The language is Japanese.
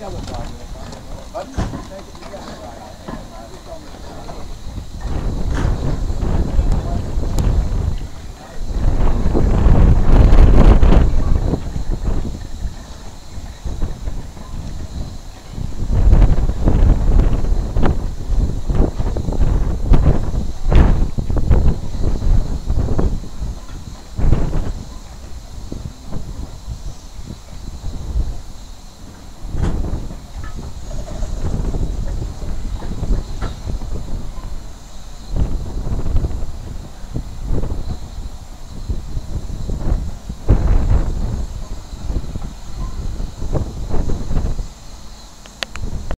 的效果。